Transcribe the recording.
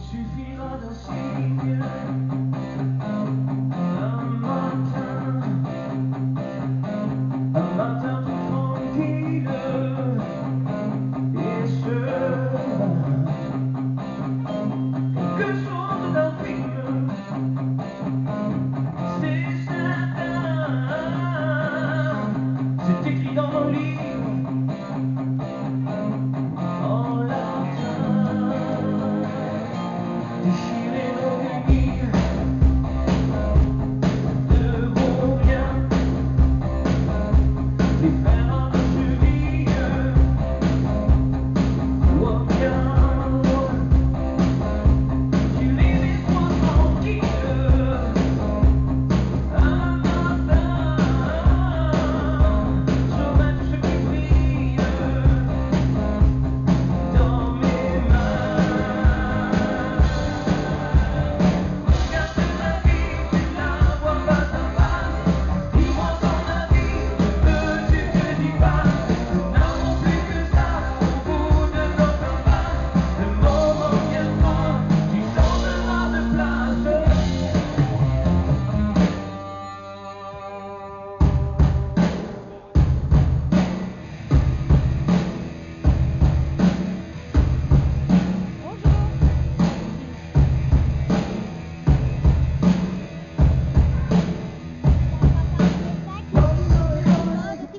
suffira d'un signe